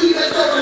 demons over